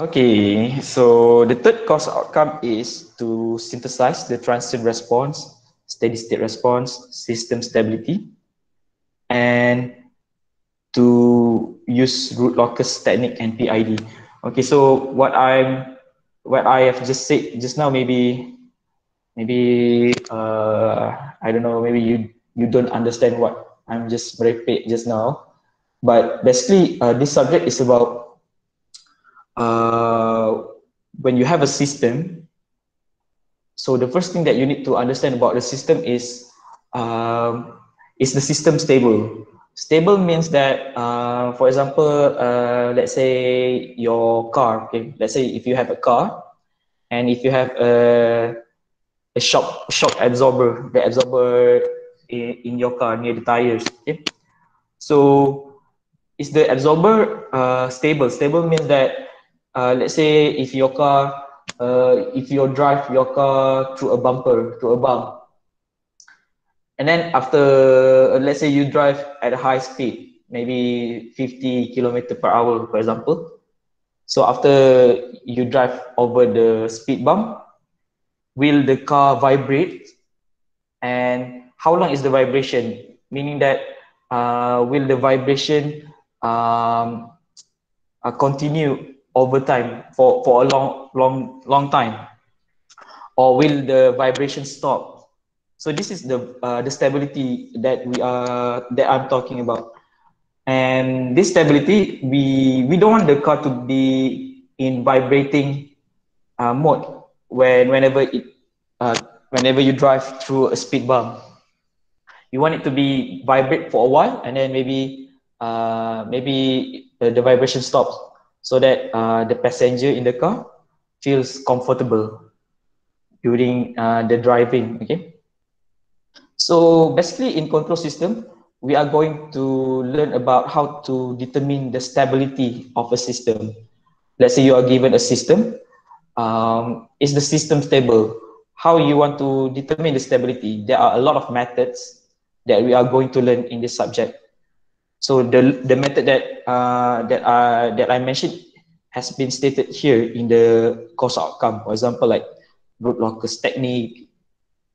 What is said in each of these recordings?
Okay, so the third course outcome is to synthesize the transient response, steady state response, system stability, and to use root locus technique and PID. Okay, so what I'm, what I have just said just now, maybe, maybe uh, I don't know, maybe you you don't understand what I'm just repeat just now, but basically uh, this subject is about uh, when you have a system, so the first thing that you need to understand about the system is um, is the system stable? Stable means that, uh, for example, uh, let's say your car. Okay, let's say if you have a car, and if you have a a shock shock absorber, the absorber in, in your car near the tires. Okay, so is the absorber uh, stable? Stable means that uh, let's say if your car, uh, if you drive your car through a bumper, through a bump, and then after, let's say you drive at a high speed, maybe 50 kilometer per hour, for example. So after you drive over the speed bump, will the car vibrate? And how long is the vibration? Meaning that uh, will the vibration um, uh, continue over time for, for a long, long, long time? Or will the vibration stop? So this is the, uh, the stability that we are, that I'm talking about. And this stability, we, we don't want the car to be in vibrating uh, mode when, whenever it, uh, whenever you drive through a speed bump. You want it to be vibrate for a while and then maybe, uh, maybe the vibration stops so that uh, the passenger in the car feels comfortable during uh, the driving okay? So basically in control system we are going to learn about how to determine the stability of a system. Let's say you are given a system um, is the system stable? How you want to determine the stability? There are a lot of methods that we are going to learn in this subject so the the method that uh, that uh, that I mentioned has been stated here in the course outcome. For example, like root locus technique,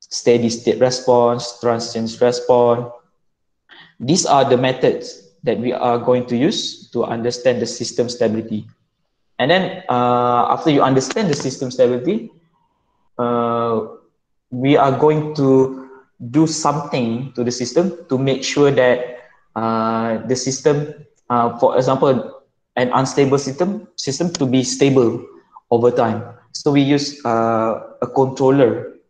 steady state response, transient response. These are the methods that we are going to use to understand the system stability. And then uh, after you understand the system stability, uh, we are going to do something to the system to make sure that the system, uh, for example, an unstable system system to be stable over time. So we use uh, a controller.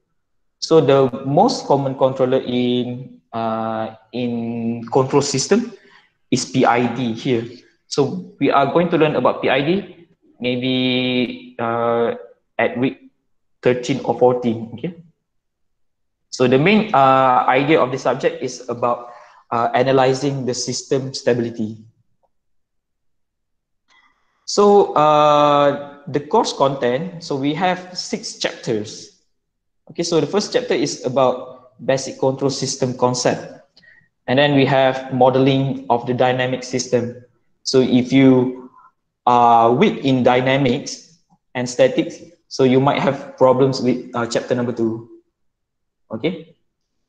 So the most common controller in uh, in control system is PID here. So we are going to learn about PID maybe uh, at week 13 or 14. Okay. So the main uh, idea of the subject is about uh, analyzing the system stability. So uh, the course content, so we have six chapters. Okay, so the first chapter is about basic control system concept. And then we have modeling of the dynamic system. So if you are weak in dynamics and statics, so you might have problems with uh, chapter number two. Okay.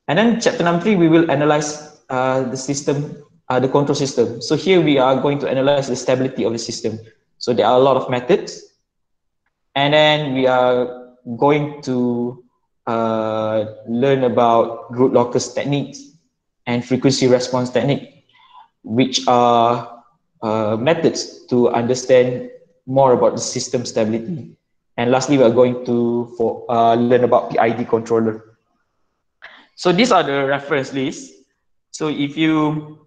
And then chapter number three, we will analyze the system, uh, the control system. So here we are going to analyze the stability of the system. So there are a lot of methods. And then we are going to uh, learn about root locus techniques and frequency response technique, which are uh, methods to understand more about the system stability. And lastly, we are going to for, uh, learn about PID controller. So these are the reference lists so if you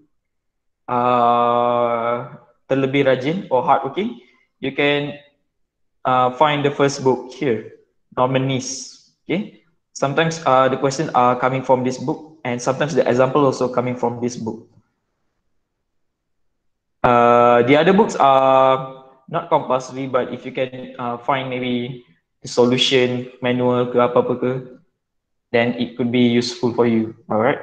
uh, terlebih rajin or hardworking, you can uh, find the first book here, Nise. Okay. Sometimes uh, the questions are coming from this book, and sometimes the example also coming from this book. Uh, the other books are not compulsory, but if you can uh, find maybe the solution manual ke apa apa ke, then it could be useful for you. All right.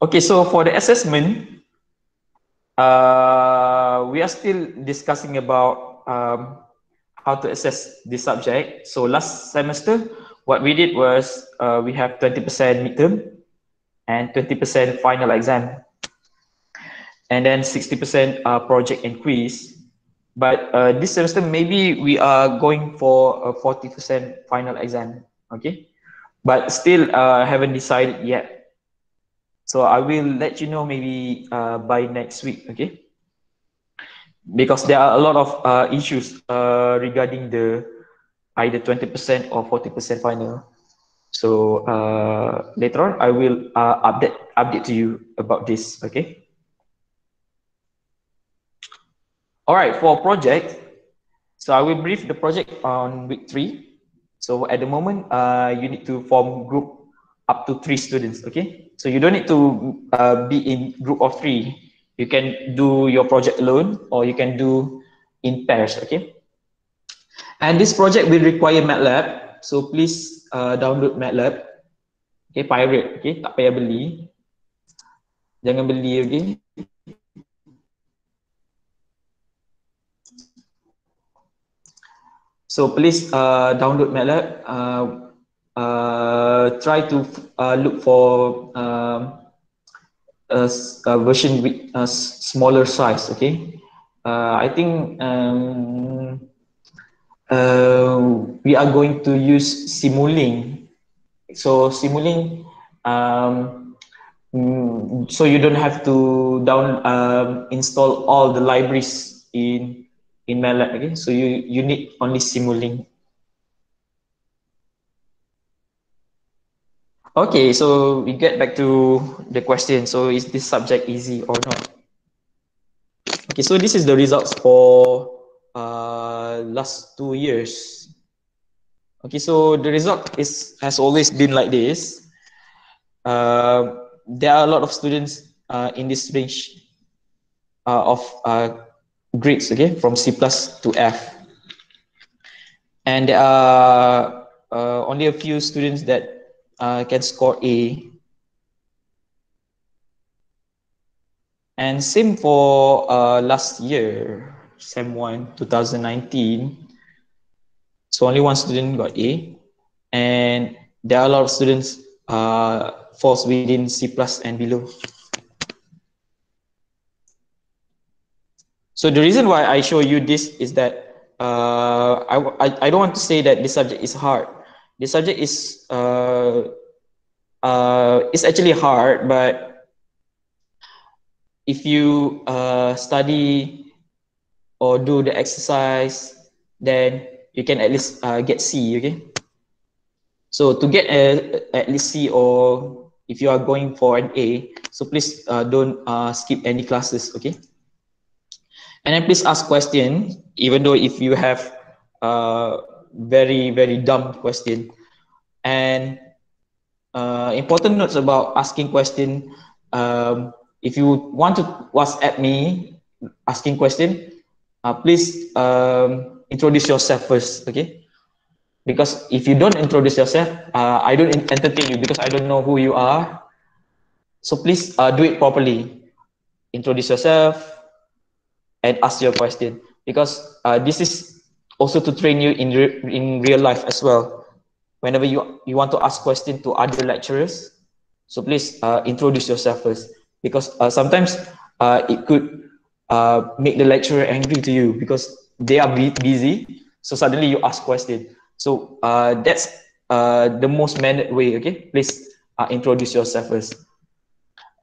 Okay, so for the assessment, uh, we are still discussing about um, how to assess this subject. So last semester, what we did was uh, we have 20% midterm and 20% final exam. And then 60% uh, project and quiz. But uh, this semester, maybe we are going for a 40% final exam, okay? But still uh, haven't decided yet. So I will let you know maybe uh, by next week, okay? Because there are a lot of uh, issues uh, regarding the either 20% or 40% final. So uh, later on, I will uh, update update to you about this. Okay. All right, for project, so I will brief the project on week three. So at the moment, uh, you need to form group up to three students. Okay. So you don't need to uh, be in group of three. You can do your project alone, or you can do in pairs. Okay. And this project will require MATLAB. So please uh, download MATLAB. Okay, pirate. Okay, tak payah beli. Jangan beli, okay. So please uh, download MATLAB. Uh, try to uh, look for um, a, version with a smaller size, okay. Uh, I think um, uh, we are going to use Simulink. So Simulink, um, mm, so you don't have to down um, install all the libraries in in MATLAB. Okay, so you you need only Simulink. Okay, so we get back to the question. So is this subject easy or not? Okay, so this is the results for uh, last two years. Okay, so the result is has always been like this. Uh, there are a lot of students uh, in this range uh, of uh, grades, okay, from C plus to F. And there are uh, only a few students that uh, can score A. And same for uh, last year. SEM 1 2019. So only one student got A. And there are a lot of students uh, falls within C plus and below. So the reason why I show you this is that uh, I, I, I don't want to say that this subject is hard. This subject is uh, uh, it's actually hard, but if you uh, study or do the exercise, then you can at least uh, get C, okay? So to get a, at least C or if you are going for an A, so please uh, don't uh, skip any classes, okay? And then please ask question, even though if you have uh, very, very dumb question. And uh, important notes about asking question. Um, if you want to WhatsApp me asking question, uh, please um, introduce yourself first, okay? Because if you don't introduce yourself, uh, I don't entertain you because I don't know who you are. So please uh, do it properly. Introduce yourself and ask your question because uh, this is also to train you in, re in real life as well. Whenever you, you want to ask question to other lecturers, so please uh, introduce yourself first because uh, sometimes uh, it could uh, make the lecturer angry to you because they are busy. So suddenly you ask question. So uh, that's uh, the most mannered way. Okay, please introduce yourself first.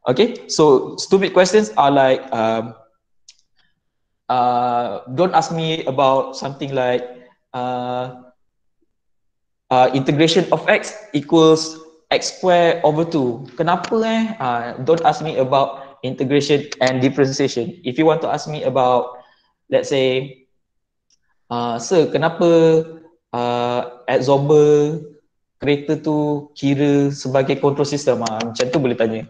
Okay, so stupid questions are like um, uh, don't ask me about something like uh, uh, integration of x equals x square over 2. Kenapa eh? Uh, don't ask me about integration and differentiation. If you want to ask me about, let's say, uh, sir, kenapa uh, absorber kereta tu kira sebagai control system? Uh, macam tu boleh tanya.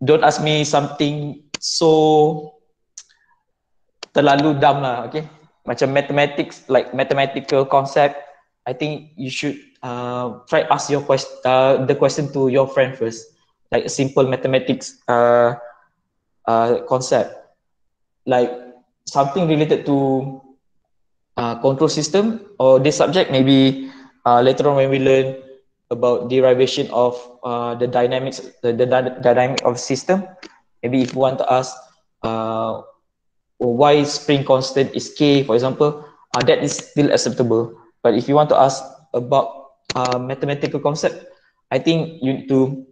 Don't ask me something so terlalu dumb lah, okay? Macam mathematics, like mathematical concept, I think you should uh, try ask your question, uh, the question to your friend first, like simple mathematics uh, uh, concept. Like something related to uh, control system or this subject maybe uh, later on when we learn about derivation of uh, the dynamics the, the dynamic of system maybe if you want to ask uh, why spring constant is k for example uh, that is still acceptable. But if you want to ask about uh, mathematical concept i think you need to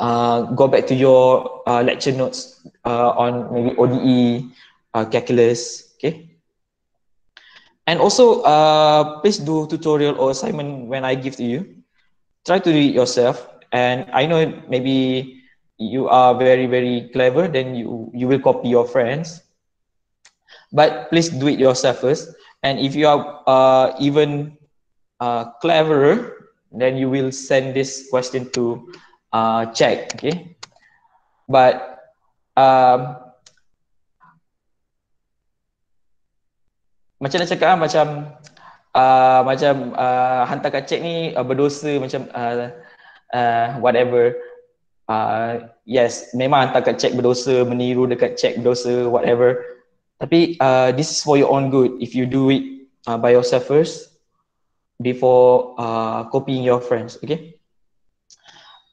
uh, go back to your uh, lecture notes uh, on maybe ode uh, calculus okay? And also uh, please do tutorial or assignment when i give to you. Try to do it yourself. And i know maybe you are very very clever then you you will copy your friends but please do it yourself first. And if you are uh, even uh, cleverer then you will send this question to uh, check okay? But um, macam nak cakap macam uh, macam uh, hantar kat cek ni uh, berdosa macam uh, uh, whatever. Uh, yes memang hantar kat cek berdosa meniru dekat cek berdosa whatever tapi uh, this is for your own good if you do it uh, by yourself first before uh, copying your friends okay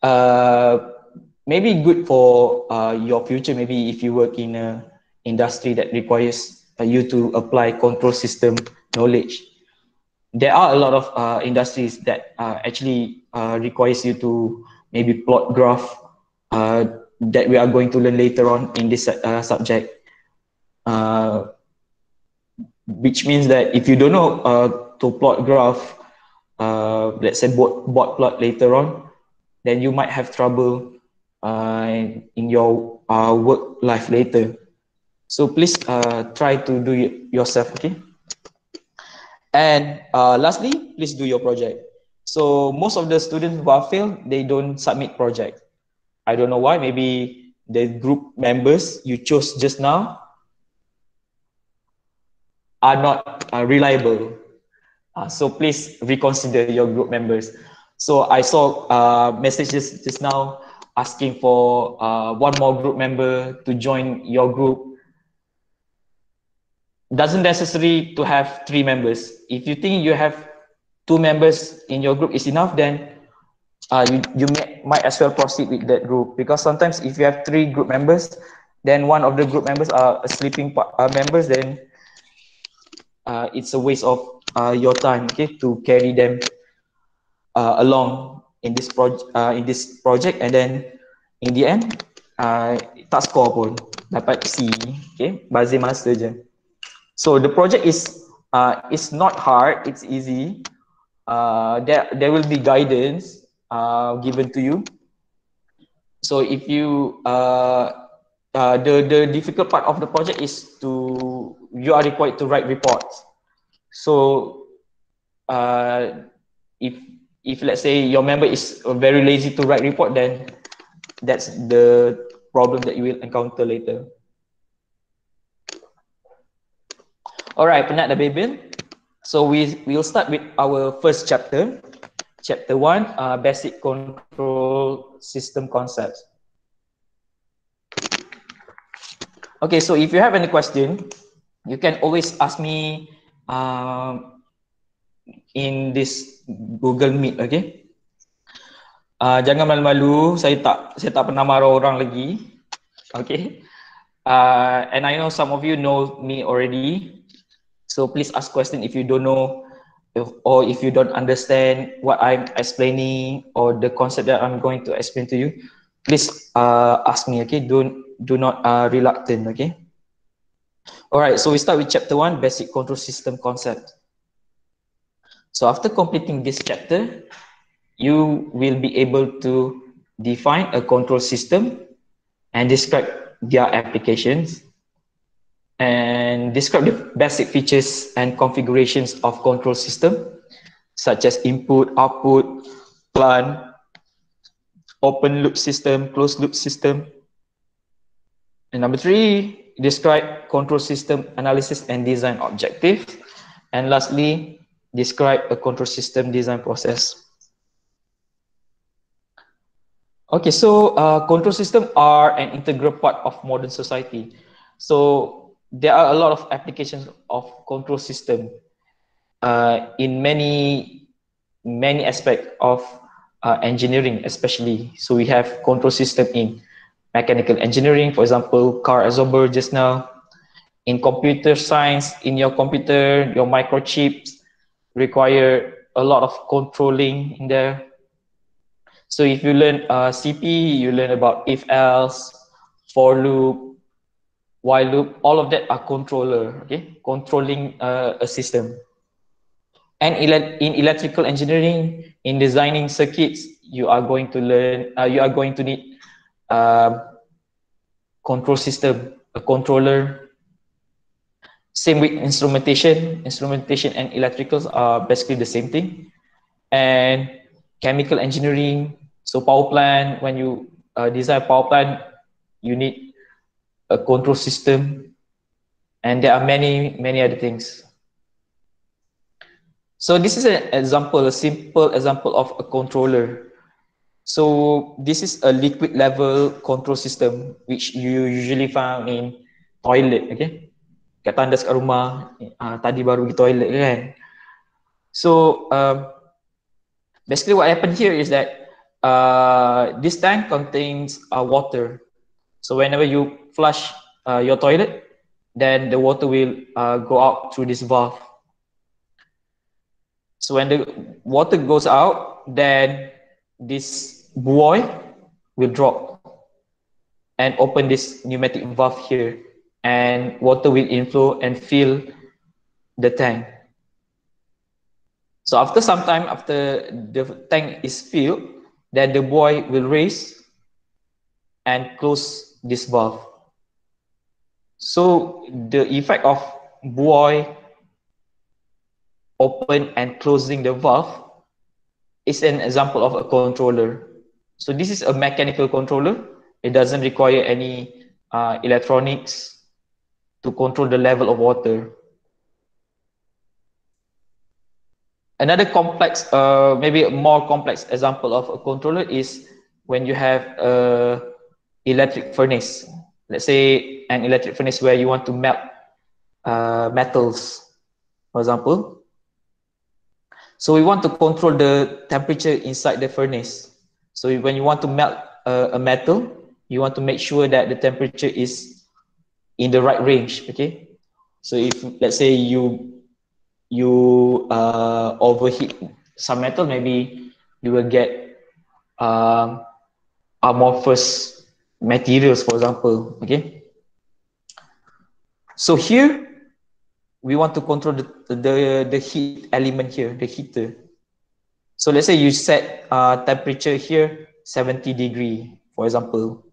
uh, maybe good for uh, your future maybe if you work in a industry that requires uh, you to apply control system knowledge. There are a lot of uh, industries that uh, actually uh, requires you to maybe plot graph uh, that we are going to learn later on in this uh, subject. Uh, which means that if you don't know uh, to plot graph, uh, let's say Bode, Bode plot later on, then you might have trouble uh, in your uh, work life later. So please uh, try to do it yourself, okay? And lastly, please do your project. So most of the students who are failed, they don't submit project. I don't know why, maybe the group members you chose just now are not uh, reliable. Uh, so please reconsider your group members. So I saw uh, messages just now asking for uh, one more group member to join your group doesn't necessary to have three members. If you think you have two members in your group is enough, then uh, you, you may, might as well proceed with that group because sometimes if you have three group members, then one of the group members are sleeping uh, members, then uh, it's a waste of uh, your time okay, to carry them uh, along in this project uh, in this project and then in the end uh, tak score pun dapat C okay bazir masa je So the project is uh, it's not hard, it's easy. Uh, there, there will be guidance uh, given to you. So if you, uh, uh, the, the difficult part of the project is to, you are required to write reports. So uh, if, if let's say your member is very lazy to write report, then that's the problem that you will encounter later. All right, penat dah Babel. So we we'll start with our first chapter. Chapter one, uh, basic control system concepts. Okay, so if you have any question, you can always ask me uh, in this Google Meet, okay? Uh, jangan malu-malu, saya tak saya tak pernah marah orang lagi. Okay? Uh, and I know some of you know me already. So please ask question if you don't know if, or if you don't understand what I'm explaining or the concept that I'm going to explain to you. Please uh, ask me, okay? Don't do not uh, reluctant, okay? All right, so we start with chapter one, basic control system concept. So after completing this chapter, you will be able to define a control system and describe their applications and describe the basic features and configurations of control system such as input, output, plant, open loop system, closed loop system. And number three, describe control system analysis and design objective. And lastly, describe a control system design process. Okay, so uh, control system are an integral part of modern society. So there are a lot of applications of control system uh, in many many aspects of uh, engineering especially so we have control system in mechanical engineering for example car absorber just now. In computer science in your computer your microchips require a lot of controlling in there. So if you learn uh, cp you learn about if else for loop while loop all of that are controller okay? Controlling uh, a system. And in electrical engineering in designing circuits you are going to learn uh, you are going to need uh, control system a controller same with instrumentation. Instrumentation and electricals are basically the same thing. And chemical engineering so power plant when you uh, design power plant you need a control system. And there are many many other things. So this is an example a simple example of a controller so this is a liquid level control system which you usually found in toilet okay? Kat tandas kat rumah uh, tadi baru pergi toilet kan? So um, basically what happened here is that uh, this tank contains uh, water. So whenever you flush uh, your toilet, then the water will uh, go out through this valve. So when the water goes out, then this buoy will drop and open this pneumatic valve here and water will inflow and fill the tank. So after some time, after the tank is filled, then the buoy will raise and close this valve. So the effect of buoy open and closing the valve is an example of a controller. So this is a mechanical controller. It doesn't require any uh, electronics to control the level of water. Another complex, uh, maybe a more complex example of a controller is when you have a electric furnace. Let's say an electric furnace where you want to melt uh, metals, for example. So we want to control the temperature inside the furnace. So when you want to melt uh, a metal, you want to make sure that the temperature is in the right range, okay? So if let's say you you uh, overheat some metal, maybe you will get uh, amorphous materials, for example, okay? So here, we want to control the, the, the heat element here, the heater. So let's say you set uh, temperature here, 70 degree, for example.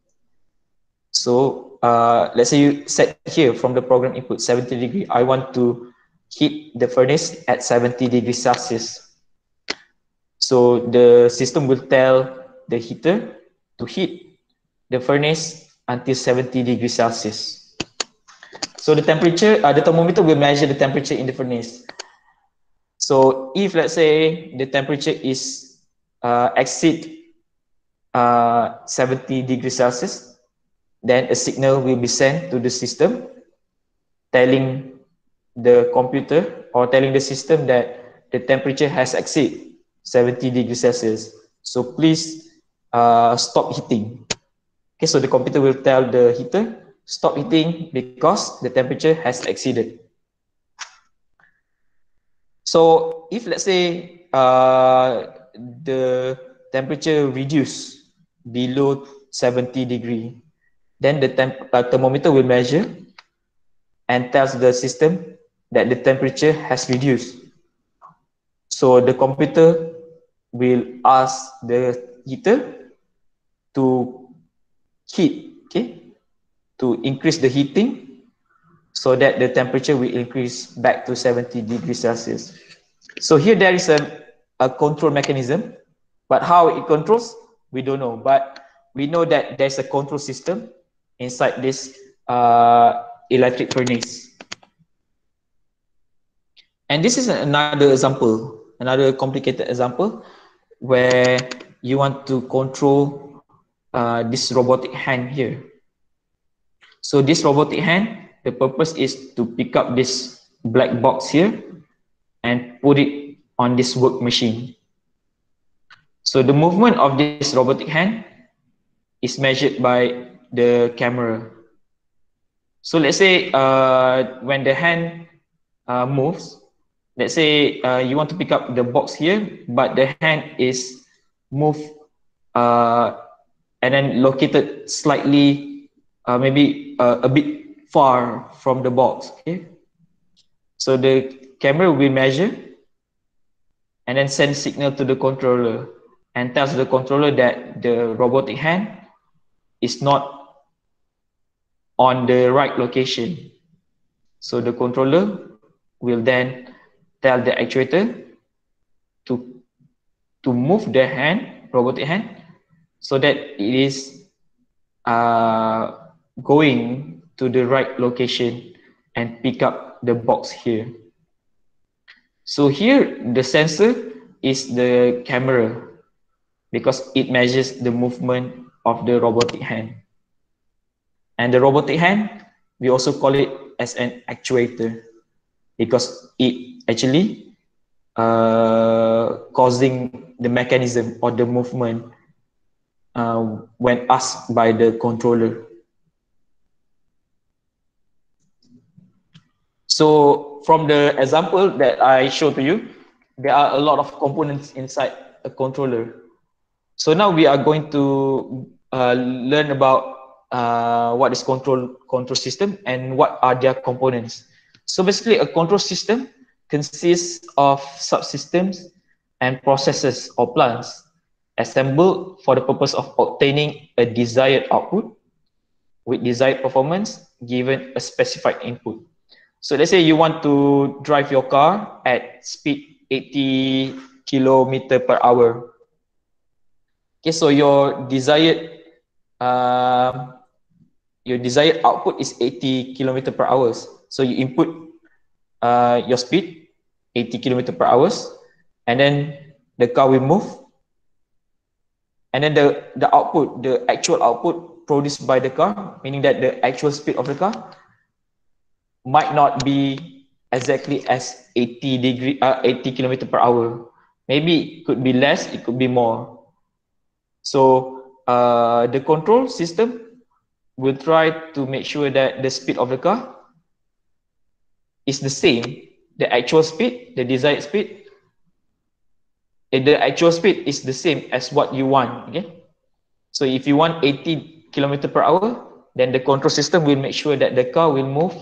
So uh, let's say you set here from the program input 70 degree. I want to heat the furnace at 70 degrees Celsius. So the system will tell the heater to heat the furnace until 70 degrees Celsius. So the temperature, uh, the thermometer will measure the temperature in the furnace. So if let's say the temperature is uh, exceed uh, 70 degrees Celsius, then a signal will be sent to the system telling the computer or telling the system that the temperature has exceeded 70 degrees Celsius. So please uh, stop heating. Okay, so the computer will tell the heater, stop heating because the temperature has exceeded. So if let's say uh, the temperature reduce below 70 degree, then the temp uh, thermometer will measure and tells the system that the temperature has reduced. So the computer will ask the heater to heat, okay, to increase the heating so that the temperature will increase back to 70 degrees Celsius. So here there is a, a control mechanism, but how it controls, we don't know. But we know that there's a control system inside this uh, electric furnace. And this is another example, another complicated example where you want to control uh, this robotic hand here. So this robotic hand, the purpose is to pick up this black box here and put it on this work machine. So the movement of this robotic hand is measured by the camera. So let's say uh, when the hand uh, moves, let's say uh, you want to pick up the box here, but the hand is moved uh, and then located slightly, uh, maybe uh, a bit far from the box. Okay, so the camera will measure and then send signal to the controller and tells the controller that the robotic hand is not on the right location. So the controller will then tell the actuator to to move the hand, robotic hand, so that it is uh, going to the right location and pick up the box here. So here the sensor is the camera because it measures the movement of the robotic hand. And the robotic hand, we also call it as an actuator because it actually uh, causing the mechanism or the movement uh, when asked by the controller. So from the example that I showed to you, there are a lot of components inside a controller. So now we are going to uh, learn about uh, what is control control system and what are their components. So basically a control system consists of subsystems and processes or plants assembled for the purpose of obtaining a desired output with desired performance given a specified input. So let's say you want to drive your car at speed 80 kilometer per hour. Okay, so your desired uh, your desired output is 80 kilometer per hour. So you input uh, your speed 80 kilometer per hour, and then the car will move. And then the, the output, the actual output produced by the car, meaning that the actual speed of the car might not be exactly as 80 degree, uh, 80 kilometer per hour. Maybe it could be less, it could be more. So uh, the control system will try to make sure that the speed of the car is the same, the actual speed, the desired speed, the actual speed is the same as what you want, okay? So if you want 80 kilometer per hour, then the control system will make sure that the car will move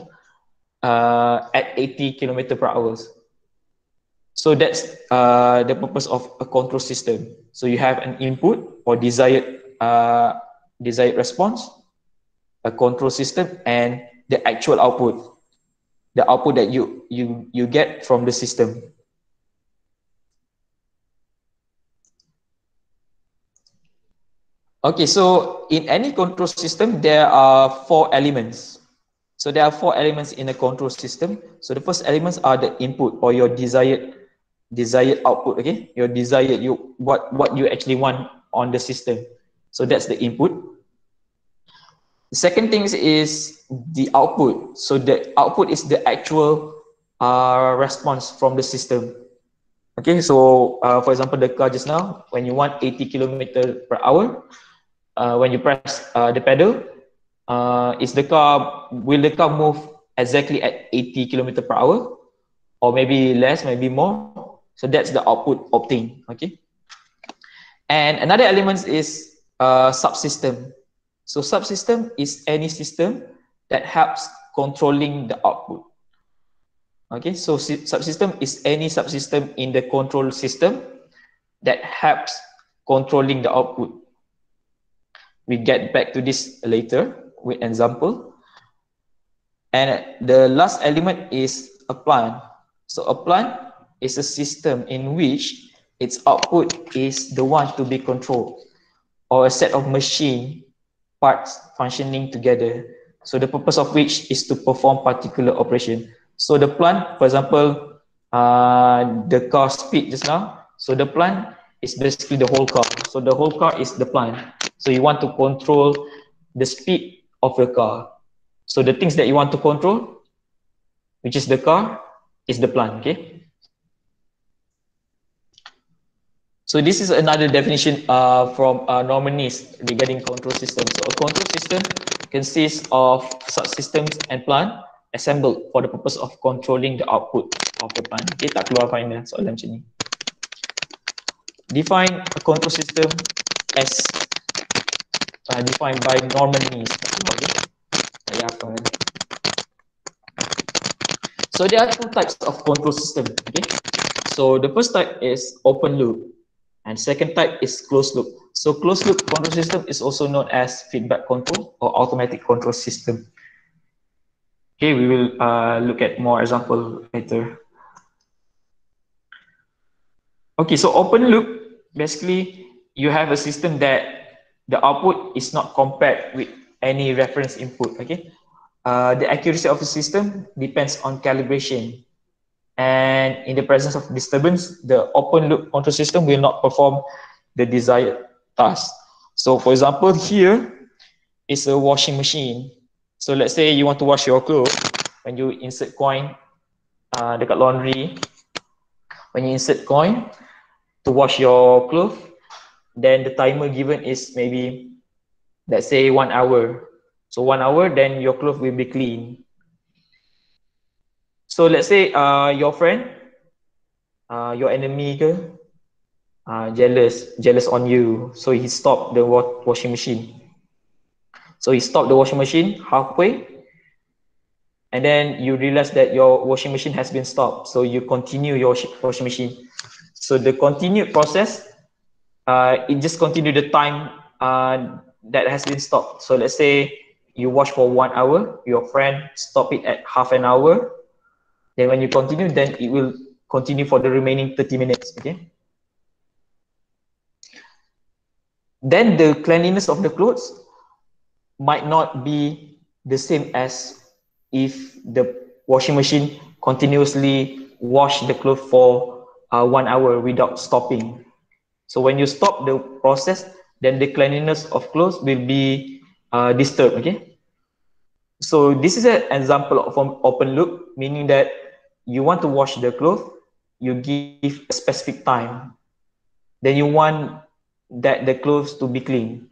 uh, at 80 kilometer per hour. So that's uh, the purpose of a control system. So you have an input or desired uh, desired response, a control system, and the actual output, the output that you you you get from the system. Okay, so in any control system, there are four elements. So there are four elements in a control system. So the first elements are the input or your desired desired output. Okay, your desired you what what you actually want on the system. So that's the input. The second thing is the output. So the output is the actual uh, response from the system. Okay, so uh, for example, the car just now, when you want 80 kilometer per hour, uh, when you press uh, the pedal, uh, is the car, will the car move exactly at 80 kilometer per hour? Or maybe less, maybe more? So that's the output obtained, okay? And another element is uh, subsystem. So subsystem is any system that helps controlling the output. Okay, so subsystem is any subsystem in the control system that helps controlling the output. We get back to this later with example. And the last element is a plant. So a plant is a system in which its output is the one to be controlled or a set of machine parts functioning together. So the purpose of which is to perform particular operation. So the plant, for example, uh, the car speed just now. So the plant is basically the whole car. So the whole car is the plant. So you want to control the speed of the car. So the things that you want to control, which is the car, is the plant, okay? So this is another definition uh, from uh, Norman regarding control systems. So a control system consists of subsystems and plant assembled for the purpose of controlling the output of the plant. Okay, tak keluar final soalan macam ni. Define a control system as uh, defined by Norman Nise. So there are two types of control system. Okay. So the first type is open loop, and second type is closed loop. So closed loop control system is also known as feedback control or automatic control system. Okay, we will uh, look at more example later. Okay, so open loop, basically you have a system that the output is not compared with any reference input, okay? Uh, the accuracy of the system depends on calibration. And in the presence of disturbance, the open loop control system will not perform the desired task. So for example, here is a washing machine. So let's say you want to wash your clothes, when you insert coin uh, dekat laundry, when you insert coin to wash your clothes, then the timer given is maybe, let's say one hour. So one hour, then your clothes will be clean. So let's say uh, your friend, uh, your enemy ke, uh, jealous, jealous on you. So he stopped the wa washing machine. So he stopped the washing machine halfway, and then you realize that your washing machine has been stopped. So you continue your washing machine. So the continued process, uh, it just continue the time uh, that has been stopped. So let's say you wash for one hour, your friend stop it at half an hour. Then when you continue, then it will continue for the remaining 30 minutes, okay? Then the cleanliness of the clothes might not be the same as if the washing machine continuously wash the clothes for uh, one hour without stopping. So when you stop the process, then the cleanliness of clothes will be uh, disturbed, okay? So this is an example of an open loop, meaning that you want to wash the clothes, you give a specific time. Then you want that the clothes to be clean.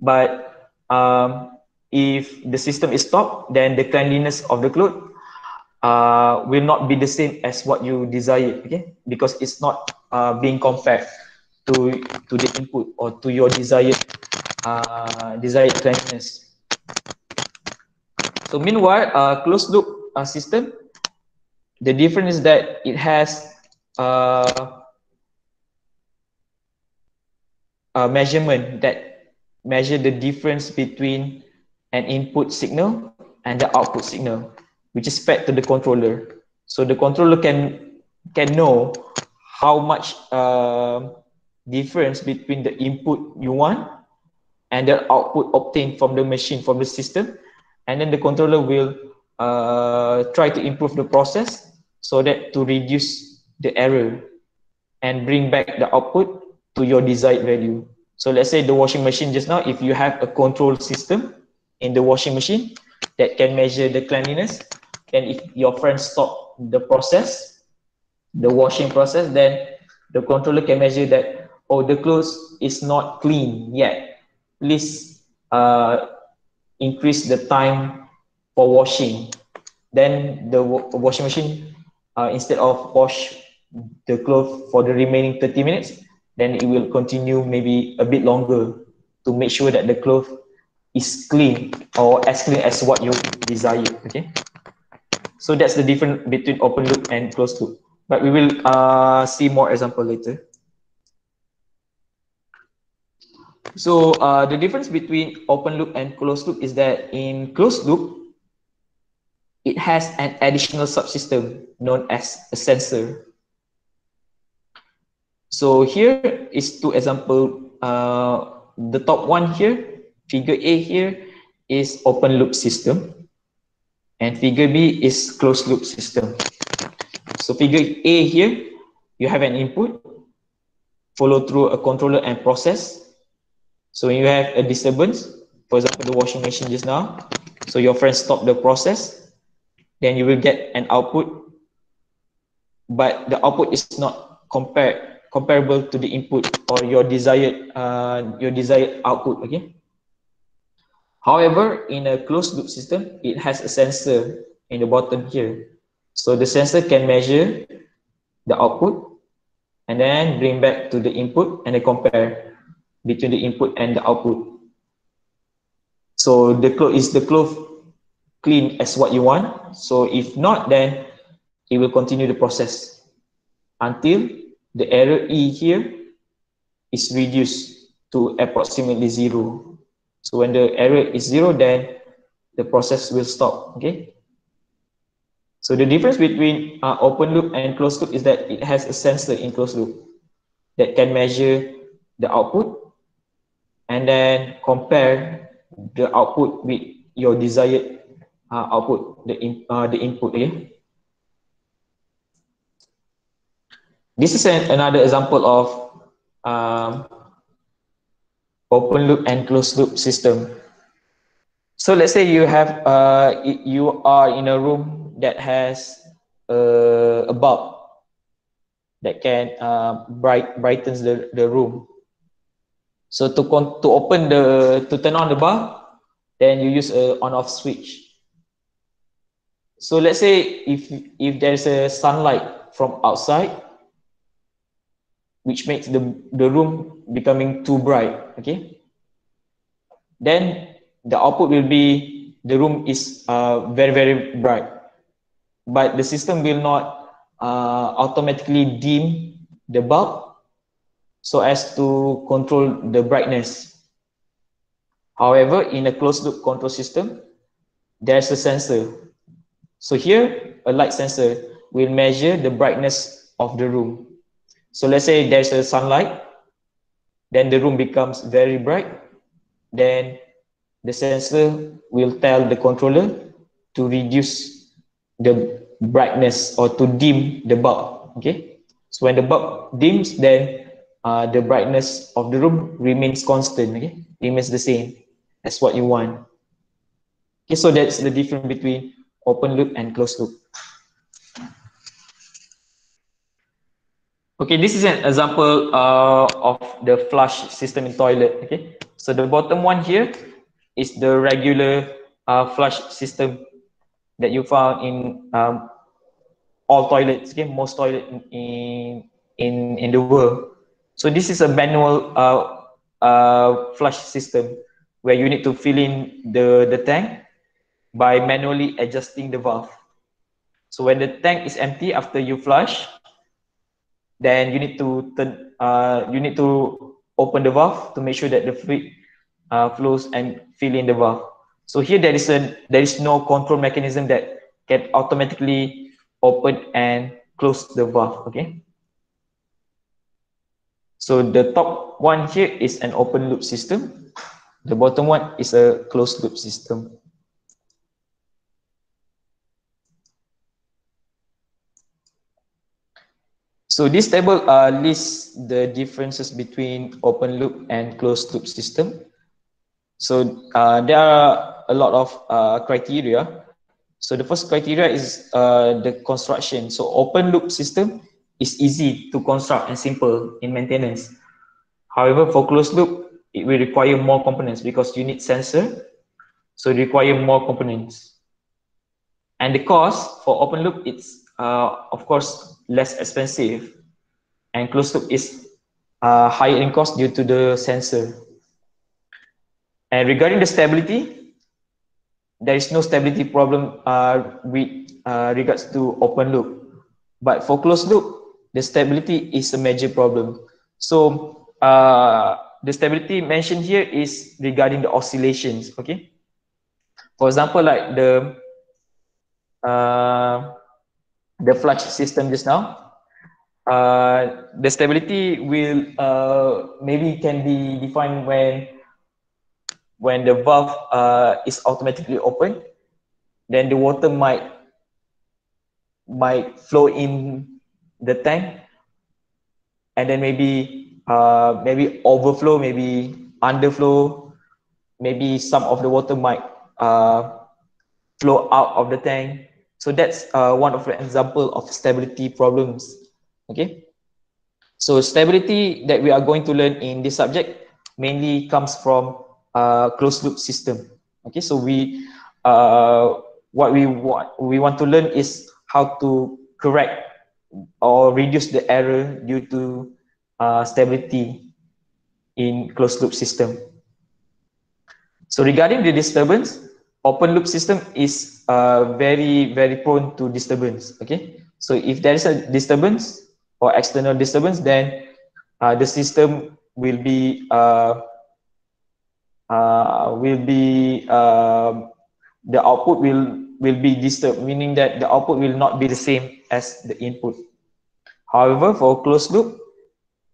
But um, if the system is stopped, then the cleanliness of the clothes uh, will not be the same as what you desire, okay? Because it's not uh, being compared to to the input or to your desired uh, desired cleanliness. So meanwhile, uh, closed loop uh, system, the difference is that it has uh, a measurement that measure the difference between an input signal and the output signal, which is fed to the controller. So the controller can can know how much uh, difference between the input you want and the output obtained from the machine, from the system. And then the controller will uh, try to improve the process so that to reduce the error and bring back the output to your desired value. So let's say the washing machine just now, if you have a control system in the washing machine that can measure the cleanliness, then if your friend stop the process, the washing process, then the controller can measure that, oh, the clothes is not clean yet please uh, increase the time for washing. Then the washing machine, uh, instead of wash the clothes for the remaining 30 minutes, then it will continue maybe a bit longer to make sure that the cloth is clean or as clean as what you desire. Okay. So that's the difference between open loop and closed loop. But we will uh, see more example later. So uh, the difference between open loop and closed loop is that in closed loop, it has an additional subsystem known as a sensor. So here is two example. Uh, the top one here, figure A here is open loop system and figure B is closed loop system. So figure A here, you have an input, follow through a controller and process so when you have a disturbance, for example, the washing machine just now, So your friend stop the process, then you will get an output, but the output is not compare, comparable to the input or your desired uh, your desired output. Okay. However, in a closed loop system, it has a sensor in the bottom here. So the sensor can measure the output and then bring back to the input and then compare between the input and the output. So the cloth is the cloth clean as what you want. So if not, then it will continue the process until the error E here is reduced to approximately zero. So when the error is zero, then the process will stop, okay? So the difference between uh, open loop and closed loop is that it has a sensor in closed loop that can measure the output and then compare the output with your desired uh, output, the, in, uh, the input, okay? This is an, another example of um, open loop and closed loop system. So let's say you have uh, you are in a room that has uh, a bulb that can uh, bright brightens the, the room. So to to open the to turn on the bulb, then you use a on off switch. So let's say if if there's a sunlight from outside, which makes the, the room becoming too bright, okay? Then the output will be the room is uh, very, very bright. But the system will not uh, automatically dim the bulb so as to control the brightness. However, in a closed loop control system, there's a sensor. So here, a light sensor will measure the brightness of the room. So let's say there's a sunlight, then the room becomes very bright. Then the sensor will tell the controller to reduce the brightness or to dim the bulb. Okay. So when the bulb dims, then uh, the brightness of the room remains constant. Okay, remains the same as what you want. Okay, so that's the difference between open loop and closed loop. Okay, this is an example uh, of the flush system in toilet. Okay, so the bottom one here is the regular uh, flush system that you found in um, all toilets. Okay, most toilet in in in the world. So this is a manual uh, uh, flush system where you need to fill in the the tank by manually adjusting the valve. So when the tank is empty after you flush, then you need to turn uh, you need to open the valve to make sure that the fluid uh, flows and fill in the valve so here there is a there is no control mechanism that can automatically open and close the valve okay so the top one here is an open loop system the bottom one is a closed loop system So this table uh, lists the differences between open loop and closed loop system. So uh, there are a lot of uh, criteria. So the first criteria is uh, the construction. So open loop system is easy to construct and simple in maintenance. However, for closed loop, it will require more components because you need sensor. So require more components. And the cost for open loop, it's uh, of course less expensive and closed loop is uh, higher in cost due to the sensor. And regarding the stability, there is no stability problem uh, with uh, regards to open loop. But for closed loop, the stability is a major problem. So uh, the stability mentioned here is regarding the oscillations, okay? For example, like the uh, the flush system just now, uh, the stability will uh, maybe can be defined when when the valve uh, is automatically open, then the water might might flow in the tank, and then maybe uh, maybe overflow, maybe underflow, maybe some of the water might uh, flow out of the tank. So that's uh, one of the example of stability problems. Okay. So stability that we are going to learn in this subject mainly comes from uh, closed loop system. Okay, so we uh, what we want we want to learn is how to correct or reduce the error due to uh, stability in closed loop system. So regarding the disturbance, open loop system is uh, very very prone to disturbance. Okay, so if there is a disturbance or external disturbance, then uh, the system will be uh, uh, will be uh, the output will will be disturbed, meaning that the output will not be the same as the input. However, for closed loop,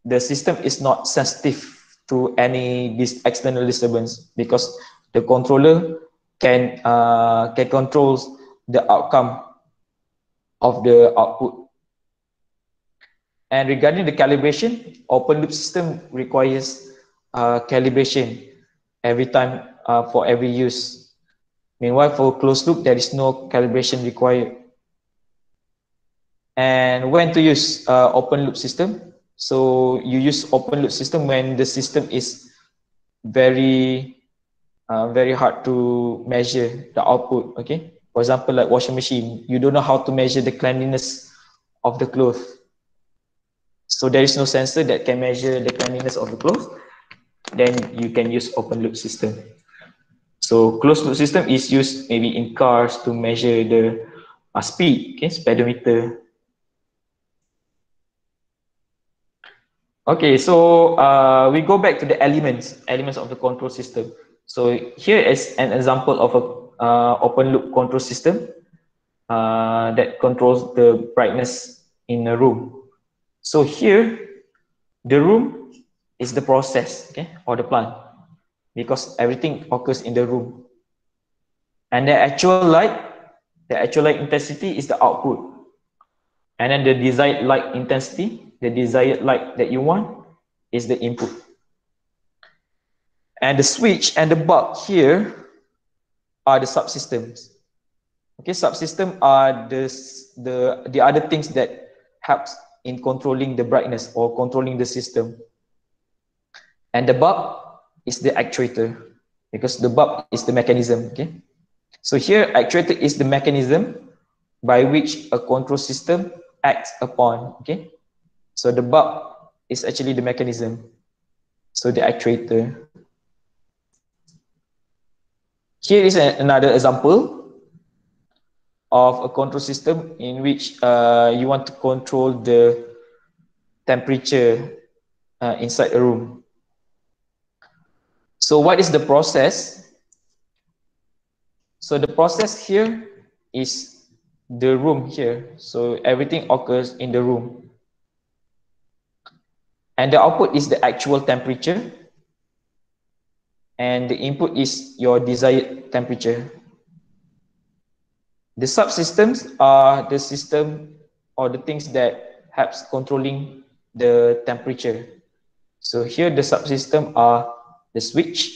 the system is not sensitive to any this external disturbance because the controller can uh, can control the outcome of the output. And regarding the calibration, open loop system requires uh, calibration every time uh, for every use. Meanwhile, for closed loop, there is no calibration required. And when to use uh, open loop system? So you use open loop system when the system is very, uh, very hard to measure the output. Okay. For example, like washing machine, you don't know how to measure the cleanliness of the clothes. So there is no sensor that can measure the cleanliness of the clothes. Then you can use open loop system. So closed loop system is used maybe in cars to measure the uh, speed, okay, speedometer. Okay, so uh, we go back to the elements, elements of the control system. So here is an example of a uh, open loop control system uh, that controls the brightness in a room. So here, the room is the process, okay, or the plant, because everything occurs in the room. And the actual light, the actual light intensity is the output. And then the desired light intensity the desired light that you want is the input. And the switch and the bulb here are the subsystems. Okay, subsystem are the, the, the other things that helps in controlling the brightness or controlling the system. And the bulb is the actuator because the bulb is the mechanism, okay? So here, actuator is the mechanism by which a control system acts upon, okay? So the bulb is actually the mechanism. So the actuator. Here is another example of a control system in which uh, you want to control the temperature uh, inside a room. So what is the process? So the process here is the room here. So everything occurs in the room and the output is the actual temperature and the input is your desired temperature. The subsystems are the system or the things that helps controlling the temperature. So here the subsystem are the switch,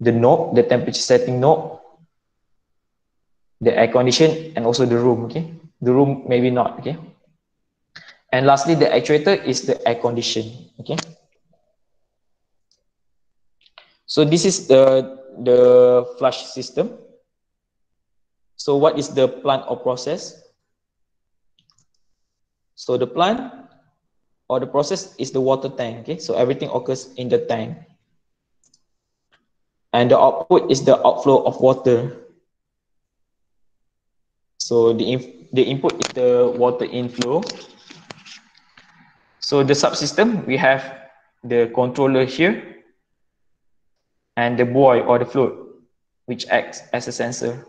the knob, the temperature setting knob, the air condition, and also the room, okay? The room maybe not, okay? And lastly, the actuator is the air condition. Okay. So this is the, the flush system. So what is the plant or process? So the plant or the process is the water tank. Okay. So everything occurs in the tank. And the output is the outflow of water. So the, the input is the water inflow so the subsystem, we have the controller here and the buoy or the float, which acts as a sensor.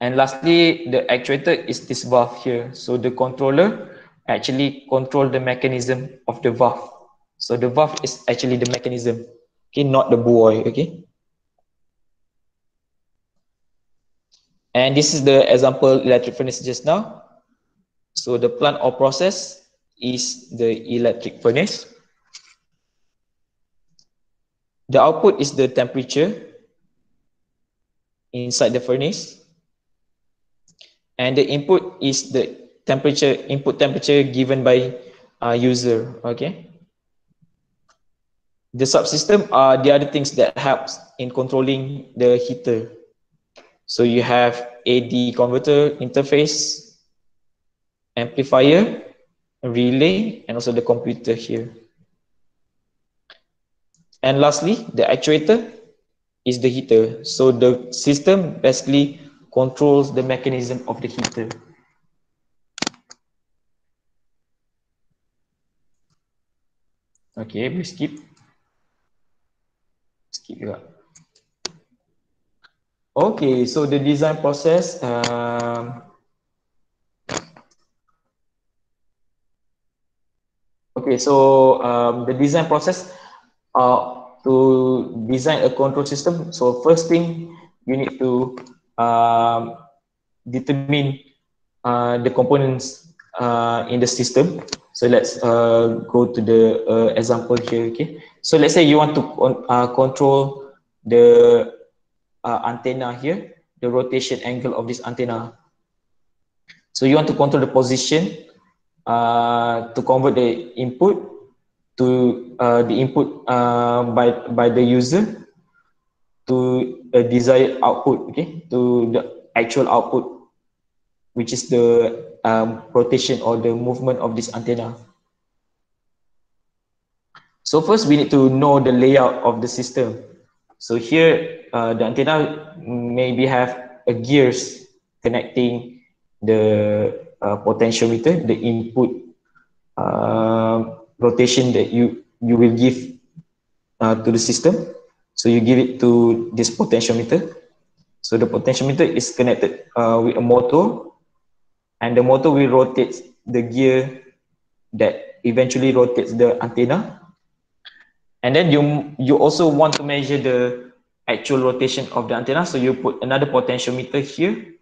And lastly, the actuator is this valve here. So the controller actually control the mechanism of the valve. So the valve is actually the mechanism, okay, not the buoy, okay. And this is the example electric furnace just now. So the plant or process is the electric furnace. The output is the temperature inside the furnace. And the input is the temperature, input temperature given by uh, user, okay? The subsystem are the other things that helps in controlling the heater. So you have AD converter interface, amplifier, relay, and also the computer here. And lastly, the actuator is the heater. So the system basically controls the mechanism of the heater. Okay, we skip. Skip juga. Okay, so the design process. Um, okay, so um, the design process uh, to design a control system. So first thing you need to um, determine uh, the components uh, in the system. So let's uh, go to the uh, example here. Okay. So let's say you want to uh, control the uh, antenna here, the rotation angle of this antenna. So you want to control the position uh, to convert the input to uh, the input by by the user to a desired output. Okay, to the actual output, which is the um, rotation or the movement of this antenna. So first we need to know the layout of the system. So here uh, the antenna maybe have a gears connecting the uh, potentiometer, the input uh, rotation that you you will give uh, to the system. So you give it to this potentiometer. So the potentiometer is connected uh, with a motor and the motor will rotate the gear that eventually rotates the antenna. And then you you also want to measure the actual rotation of the antenna. So you put another potentiometer here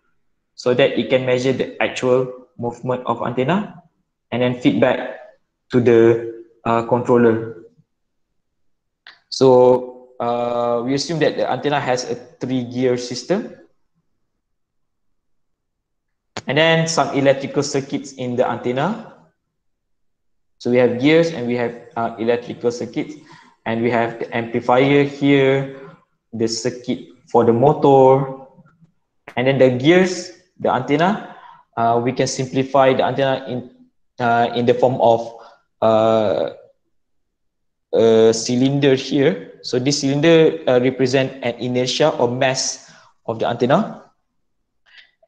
so that it can measure the actual movement of antenna and then feedback to the uh, controller. So uh, we assume that the antenna has a three gear system and then some electrical circuits in the antenna. So we have gears and we have uh, electrical circuits and we have the amplifier here, the circuit for the motor, and then the gears, the antenna, uh, we can simplify the antenna in, uh, in the form of uh, a cylinder here. So this cylinder uh, represent an inertia or mass of the antenna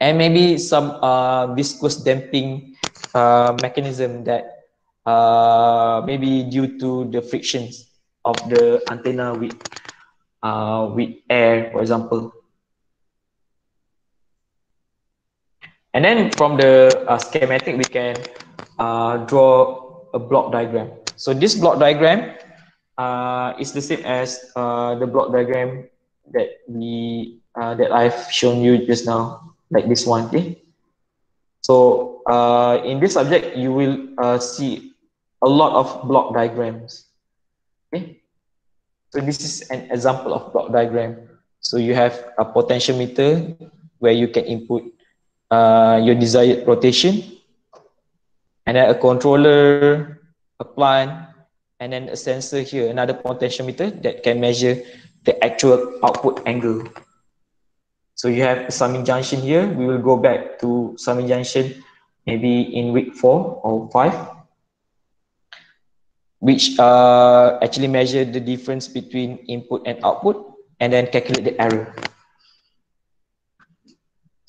and maybe some uh, viscous damping uh, mechanism that uh, maybe due to the frictions of the antenna with uh, with air, for example. And then from the uh, schematic, we can uh, draw a block diagram. So this block diagram uh, is the same as uh, the block diagram that we uh, that I've shown you just now like this one okay? So uh, in this subject you will uh, see a lot of block diagrams okay? So this is an example of block diagram. So you have a potentiometer where you can input uh, your desired rotation and then a controller a plant and then a sensor here another potentiometer that can measure the actual output angle so you have summing junction here. We will go back to summing junction maybe in week four or five, which uh, actually measure the difference between input and output and then calculate the error.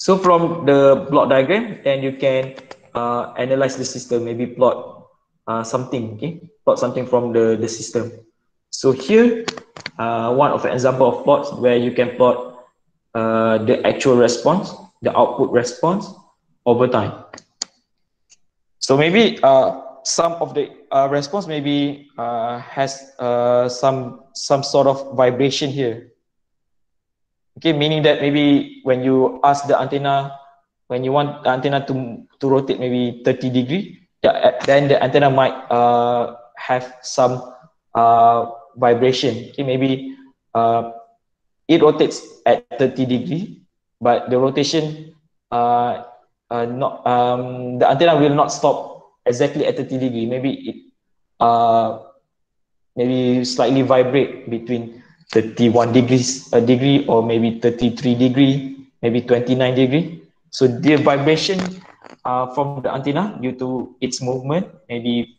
So from the block diagram, then you can uh, analyze the system, maybe plot uh, something, okay? Plot something from the, the system. So here, uh, one of the example of plots where you can plot uh, the actual response, the output response over time. So maybe uh, some of the uh, response maybe uh, has uh, some some sort of vibration here. Okay, meaning that maybe when you ask the antenna, when you want the antenna to to rotate maybe 30 degree, then the antenna might uh, have some vibration. Okay, maybe it rotates at 30 degree but the rotation uh, uh, not um, the antenna will not stop exactly at 30 degree. Maybe it uh, maybe slightly vibrate between 31 degrees a degree or maybe 33 degree, maybe 29 degree. So the vibration uh, from the antenna due to its movement, maybe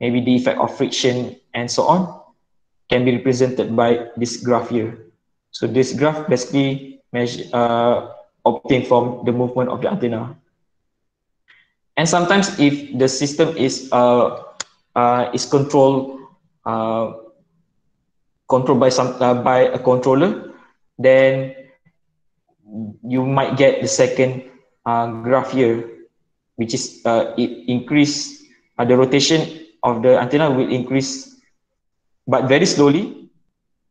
maybe the effect of friction and so on, can be represented by this graph here. So this graph basically measure, uh, obtained from the movement of the antenna. And sometimes if the system is uh, uh, is controlled uh, controlled by some uh, by a controller, then you might get the second uh, graph here, which is uh, it increase the rotation of the antenna will increase, but very slowly,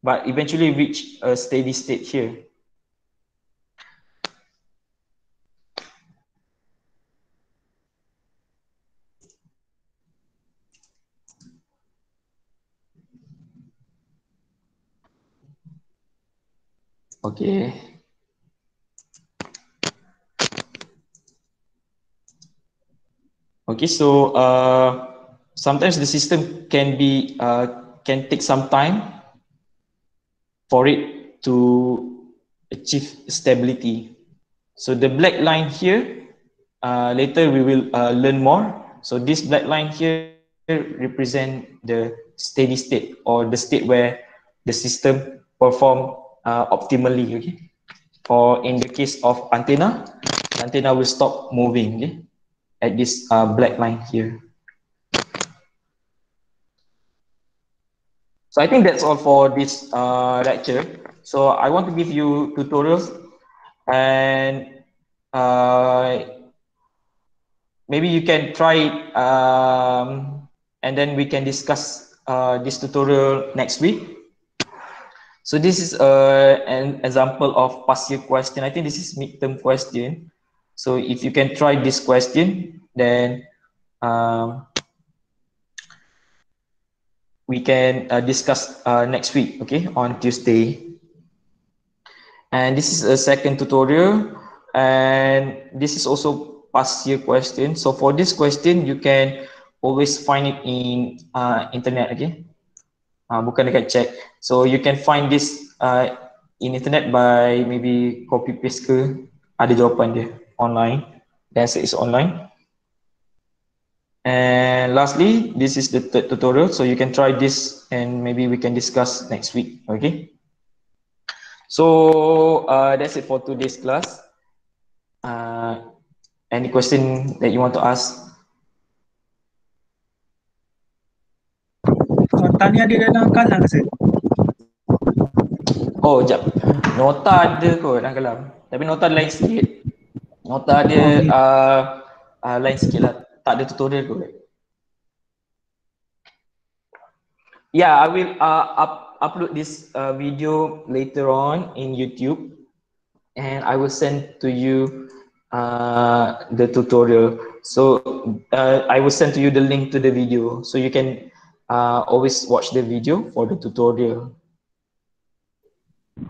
but eventually reach a steady state here. Okay. Okay, so uh, sometimes the system can be uh, can take some time for it to achieve stability. So the black line here, uh, later we will uh, learn more. So this black line here represent the steady state or the state where the system perform uh, optimally okay or in the case of antenna antenna will stop moving okay at this uh, black line here so i think that's all for this uh, lecture so i want to give you tutorials and uh, maybe you can try it um, and then we can discuss uh, this tutorial next week so this is uh, an example of past year question. I think this is midterm question. So if you can try this question, then um, we can uh, discuss uh, next week, okay, on Tuesday. And this is a second tutorial. And this is also past year question. So for this question, you can always find it in uh, internet, okay? uh, bukan dekat chat. So you can find this uh, in internet by maybe copy paste ke ada jawapan dia online. The answer is online. And lastly, this is the third tutorial. So you can try this and maybe we can discuss next week. Okay. So uh, that's it for today's class. Uh, any question that you want to ask? nota ni ada dalam kalam ke? Oh, jap. Nota ada kot dalam kalam. Tapi nota lain sikit. Nota dia oh, okay. uh, uh, lain sikit lah. Tak ada tutorial kot. Yeah, I will uh, up, upload this uh, video later on in YouTube and I will send to you uh, the tutorial. So uh, I will send to you the link to the video so you can uh, always watch the video for the tutorial.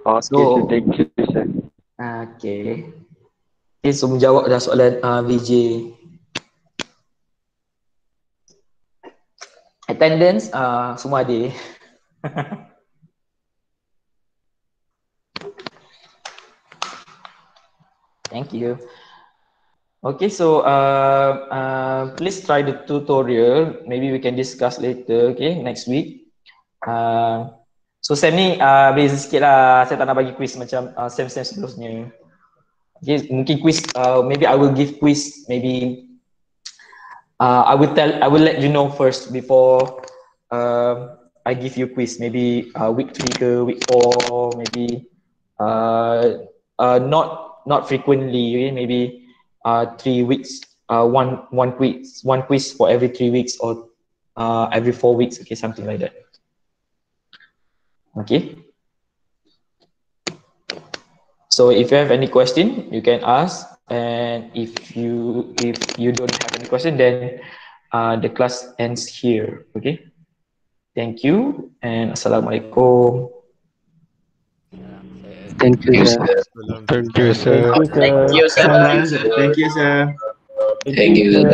Okay, so, thank you, sir. Okay. Okay, so menjawab dah soalan uh, VJ. Attendance, uh, semua ada. Thank you. Okay, so uh, uh, please try the tutorial. Maybe we can discuss later, okay, next week. Uh, so Sam ni uh, beza sikit lah. Saya tak nak bagi quiz macam uh, Sam-Sam sebelumnya. Okay, mungkin quiz, uh, maybe I will give quiz, maybe uh, I will tell, I will let you know first before uh, I give you quiz. Maybe uh, week three ke week four, maybe uh, uh, not not frequently, maybe uh, three weeks, uh, one one quiz, one quiz for every three weeks or uh, every four weeks, okay, something like that. Okay. So if you have any question, you can ask, and if you if you don't have any question, then uh, the class ends here. Okay. Thank you and assalamualaikum. Thank you, sir. Thank you, sir. Thank you, sir. Thank you, sir. Thank you, sir.